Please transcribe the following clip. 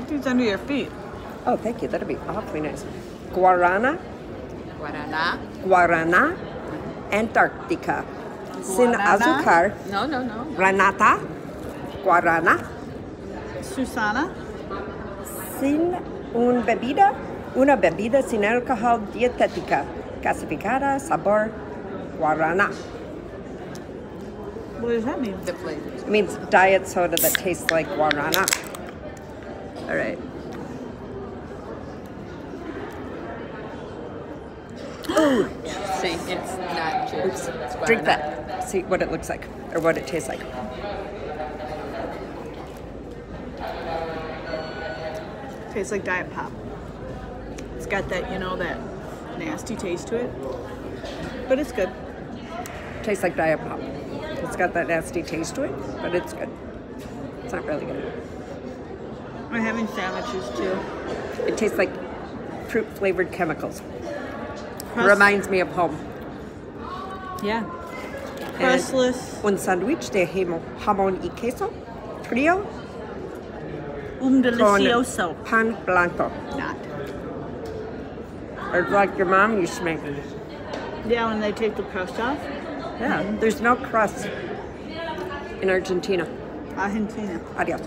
these under your feet. Oh, thank you. That'd be awfully nice. Guarana, Guarana. Guarana, Antarctica. Sin azúcar, No, no, no. Granata, Guarana, Susana? sin un bebida, una bebida sin alcohol dietética, gasificada, sabor, Guarana. What does that mean? The flavor. It means diet soda that tastes like Guarana. All right. See, it's not juice. It's Drink guarana. that. See what it looks like or what it tastes like. Tastes like Diet Pop. It's got that, you know, that nasty taste to it. But it's good. Tastes like Diet Pop. It's got that nasty taste to it, but it's good. It's not really good. We're having sandwiches too. It tastes like fruit flavored chemicals. Crust- Reminds me of home. Yeah. Crustless. Un sándwich de jamón y queso frío Un delicioso. pan blanco. Not. Or like your mom used to make. Yeah, when they take the crust off. Yeah, mm-hmm. there's no crust in Argentina. Argentina. Adios.